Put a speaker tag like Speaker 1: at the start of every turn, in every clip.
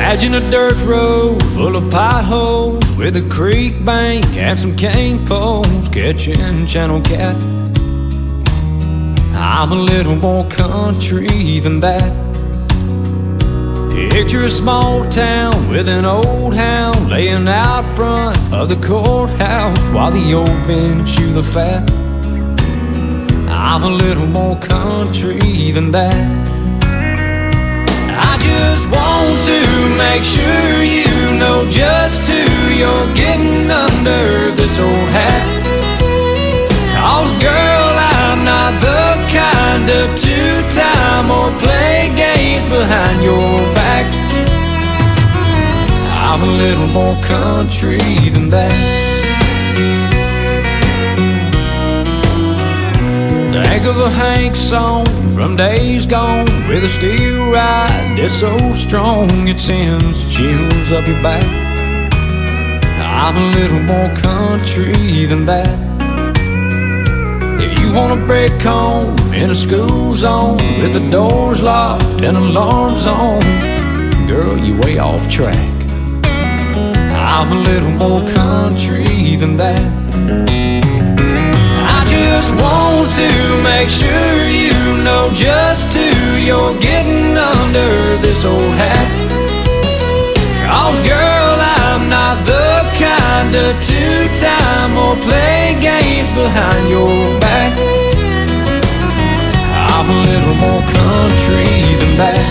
Speaker 1: Imagine a dirt road full of potholes with a creek bank and some cane poles catching channel cat. I'm a little more country than that. Picture a small town with an old hound laying out front of the courthouse while the old men chew the fat. I'm a little more country than that. I just want this old hat. Cause girl, I'm not the kind of two-time or play games behind your back. I'm a little more country than that. Think of a Hank song from days gone with a steel ride that's so strong it sends chills up your back. I'm a little more country than that. If you wanna break home in a school zone with the doors locked and alarms on, girl, you way off track. I'm a little more country than that. I just want to make sure you know just who you're getting under this old hat. Kind of two-time or play games behind your back. I'm a little more country than that.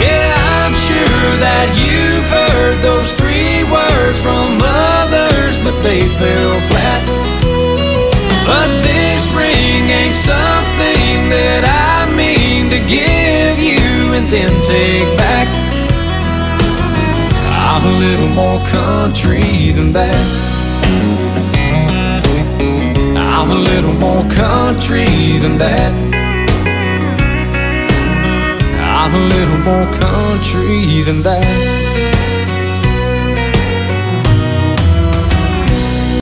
Speaker 1: Yeah, I'm sure that you've heard those three words from others, but they fell flat. Then take back. I'm a little more country than that. I'm a little more country than that. I'm a little more country than that.